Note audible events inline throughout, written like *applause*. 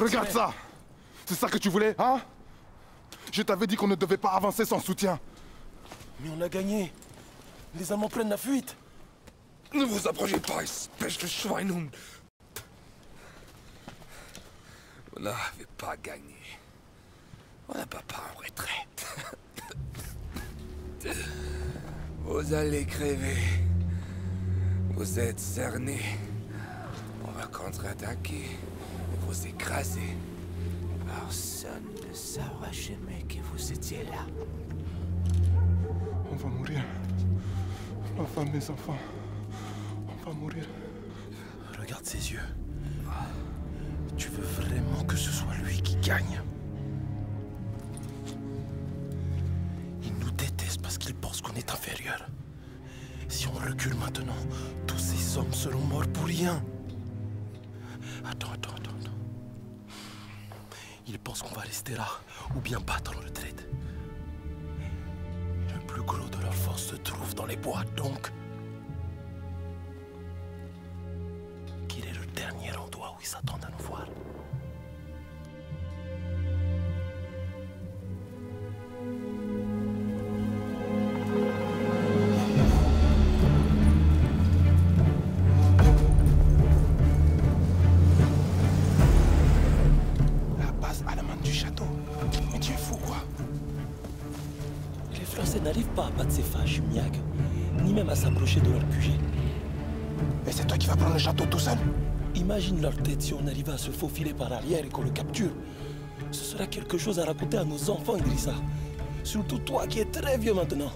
Regarde ça C'est ça que tu voulais, hein? Je t'avais dit qu'on ne devait pas avancer sans soutien. Mais on a gagné. Les Allemands prennent la fuite. Ne vous approchez pas, espèce de Schweinhund. Vous n'avez pas gagné. On n'a pas en retraite. *laughs* Vous allez crever. Vous êtes cernés. On va contre-attaquer vous écraser. Personne ne saura jamais que vous étiez là. On va mourir. Ma femme, mes enfants. On va mourir. Regarde ses yeux. Tu veux vraiment que ce soit lui qui gagne? Il nous déteste parce qu'il pense qu'on est inférieur. Si on recule maintenant, tous ces hommes seront morts pour rien. Attends, attends, attends, attends. Il pense qu'on va rester là ou bien battre en retraite. Le plus gros de leur force se trouve dans les bois, donc. Arrivait à se faufiler par arrière et qu'on le capture. Ce sera quelque chose à raconter à nos enfants, Idrissa. Surtout toi qui es très vieux maintenant.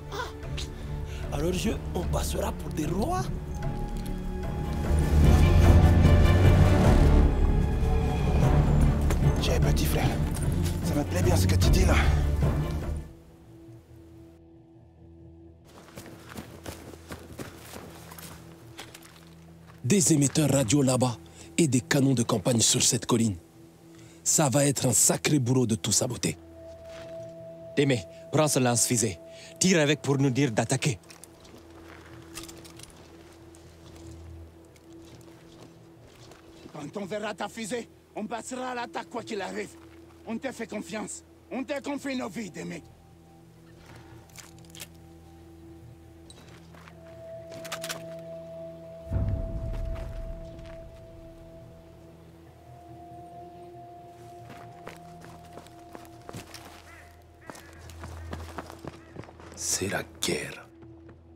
À leurs yeux, on passera pour des rois. J'ai petit frère. Ça me plaît bien ce que tu dis là. Des émetteurs radio là-bas et des canons de campagne sur cette colline. Ça va être un sacré boulot de tout saboter. Témé, prends ce lance-fusée. Tire avec pour nous dire d'attaquer. Quand on verra ta fusée, on passera à l'attaque quoi qu'il arrive. On te fait confiance. On te confie nos vies, des La guerre.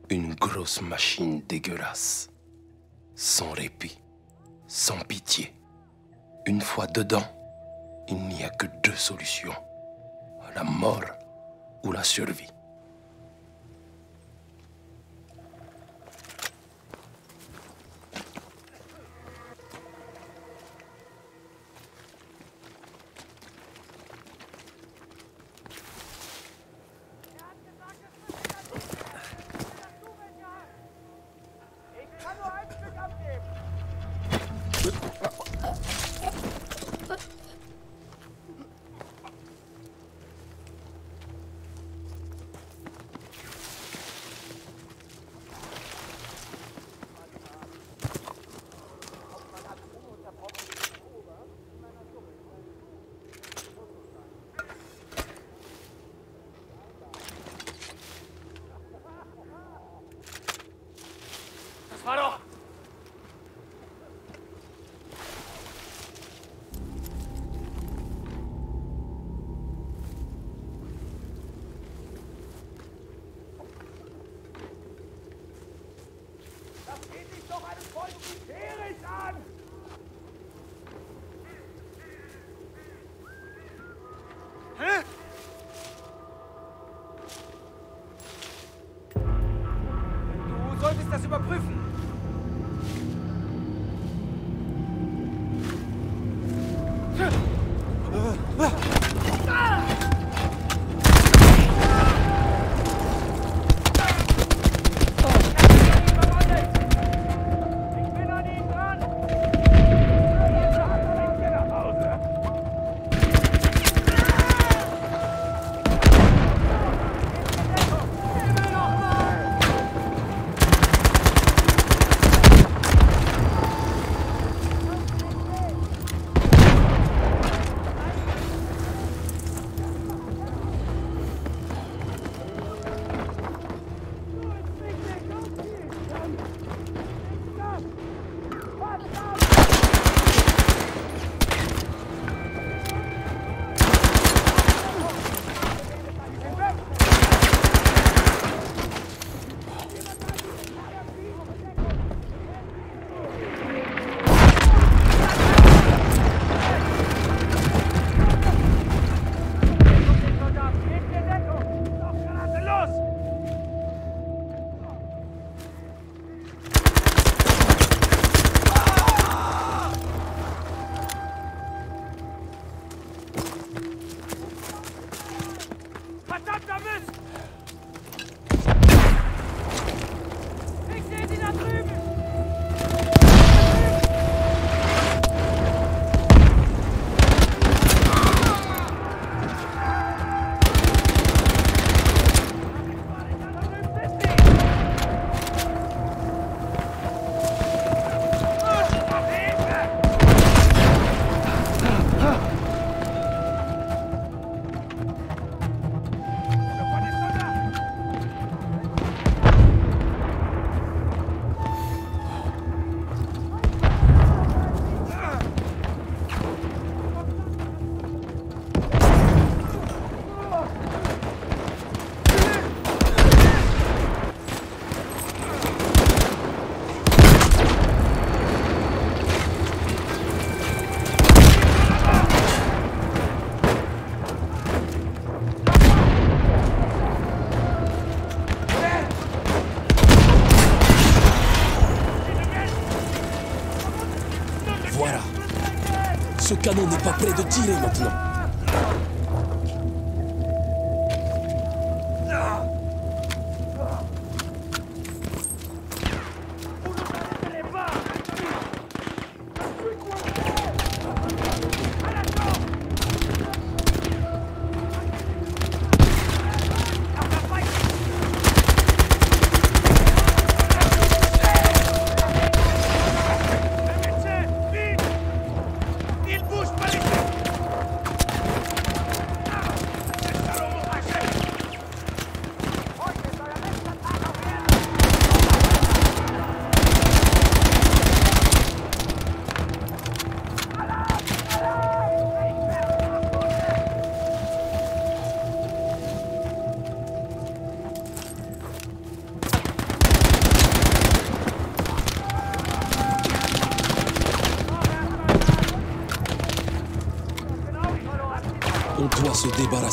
Une grosse machine dégueulasse. Sans répit. Sans pitié. Une fois dedans, il n'y a que deux solutions. La mort ou la survie. Faro! What's up? Ce canon n'est pas prêt de tirer maintenant.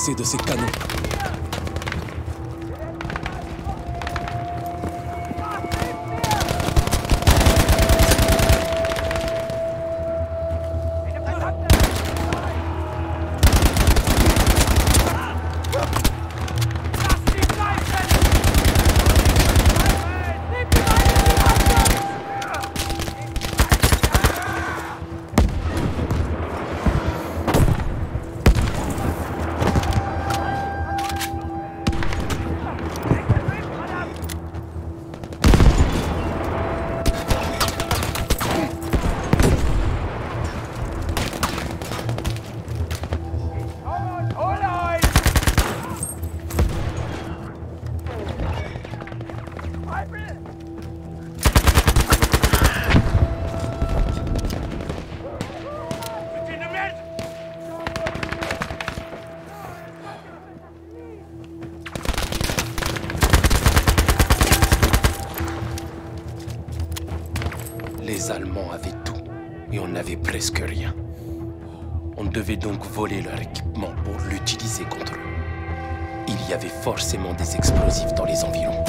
Débarrasser de ces canons. voler leur équipement pour l'utiliser contre eux. Il y avait forcément des explosifs dans les environs.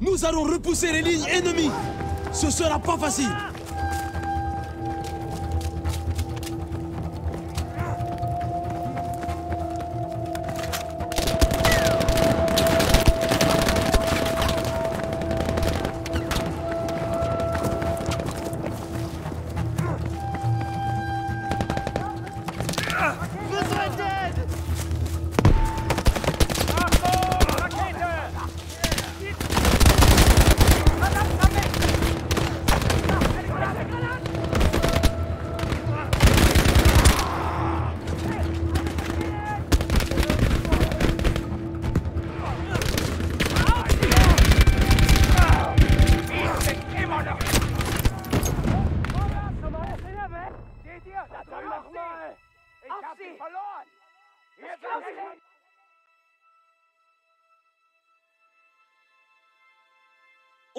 nous allons repousser les lignes ennemies. Ce sera pas facile.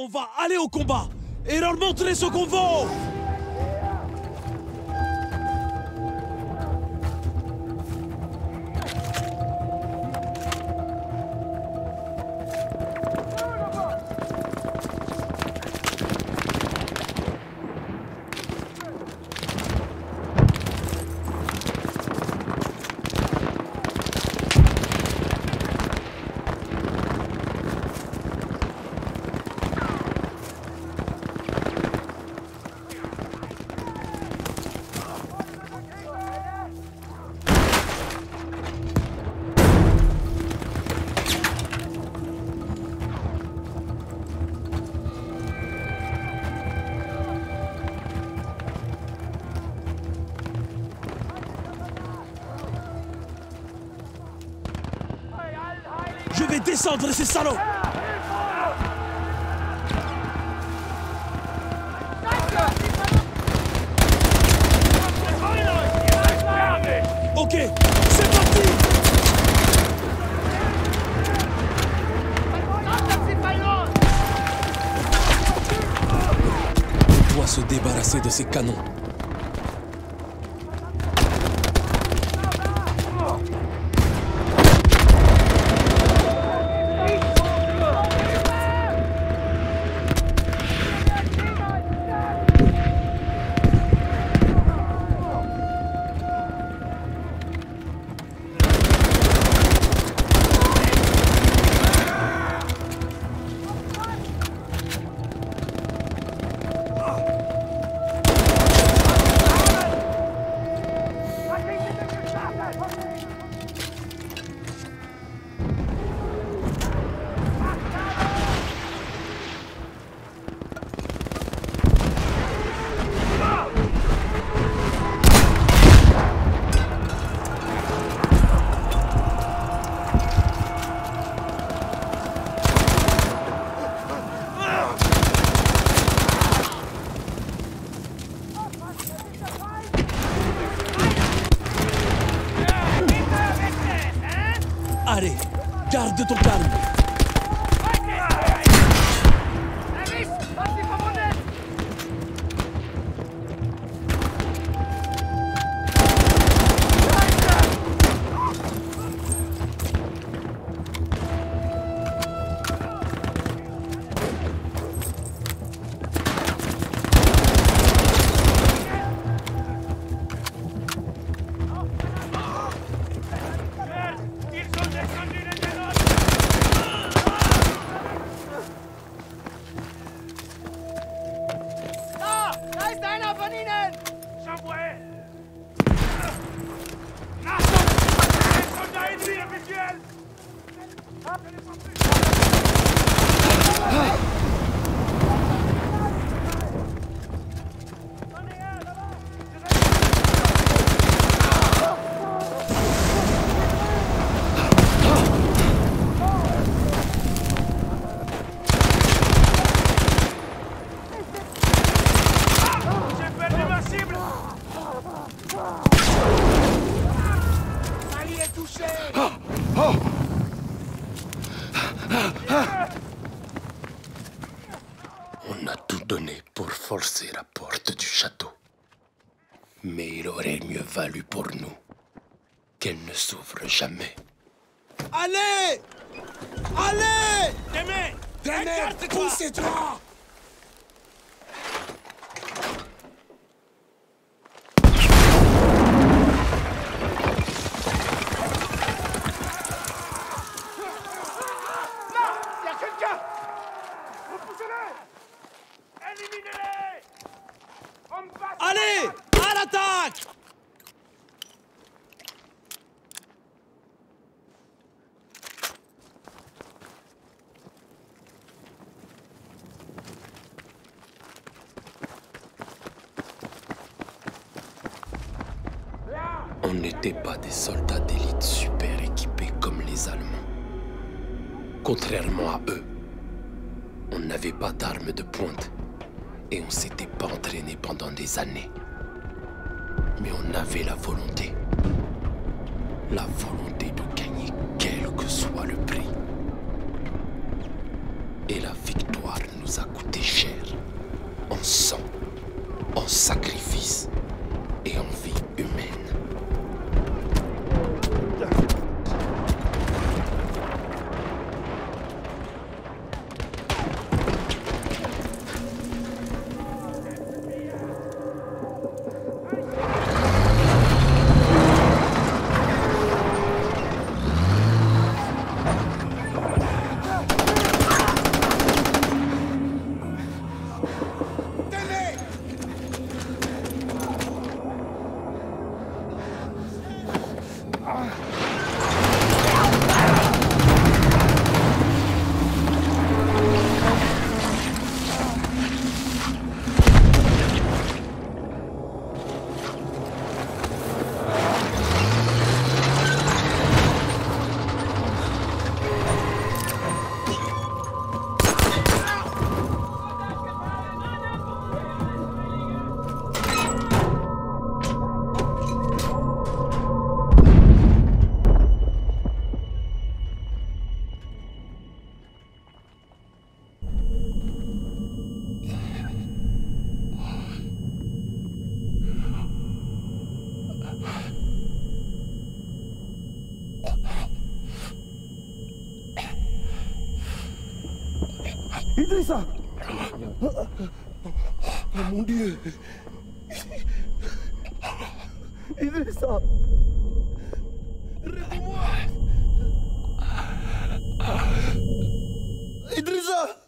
On va aller au combat. Et leur montrer ce qu'on vaut. Eles esse precisaram Are, dar de tocar-me! Repoussez-les Éliminez-les On passe Allez À l'attaque On n'était pas des soldats d'élite super équipés comme les Allemands. Contrairement à eux, n'avait pas d'armes de pointe et on s'était pas entraîné pendant des années. Mais on avait la volonté. La volonté de gagner quel que soit le prix. Et la victoire nous a coûté cher. En sang, en sacrifice et en vie humaine. Idrissa Oh mon Dieu Idrissa Réveille-moi Idrissa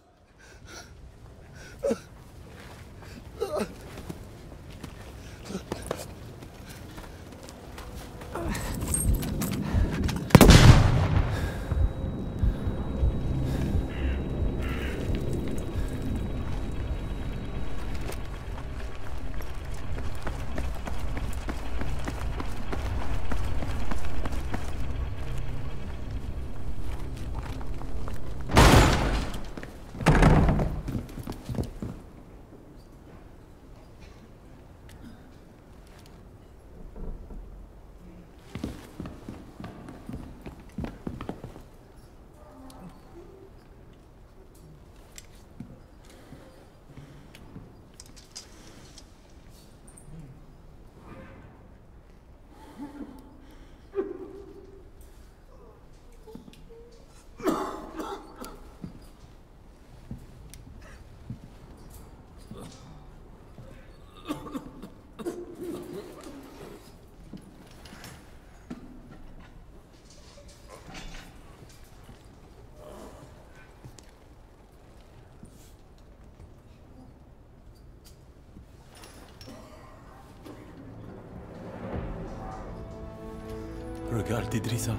Regarde Idrissa.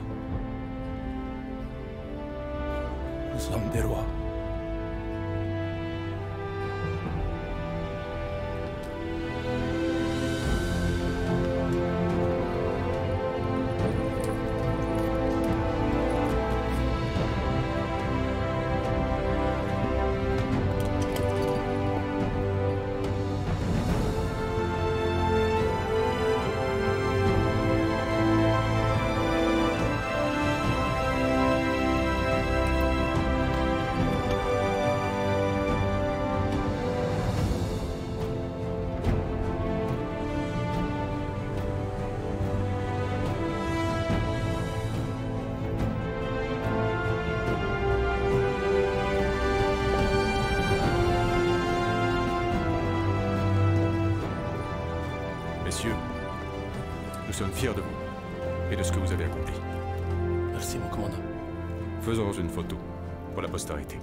Nous sommes des rois. Messieurs, nous sommes fiers de vous et de ce que vous avez accompli. Merci, mon commandant. Faisons une photo pour la postérité.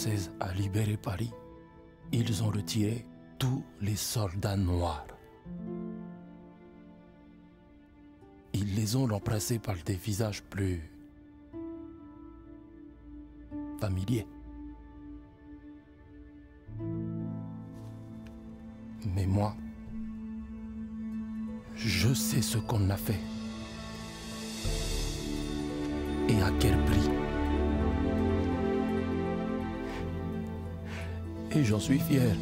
Française a libéré Paris, ils ont retiré tous les soldats noirs. Ils les ont remplacés par des visages plus familiers. Mais moi, je sais ce qu'on a fait. Et à quel prix. Et j'en suis fier.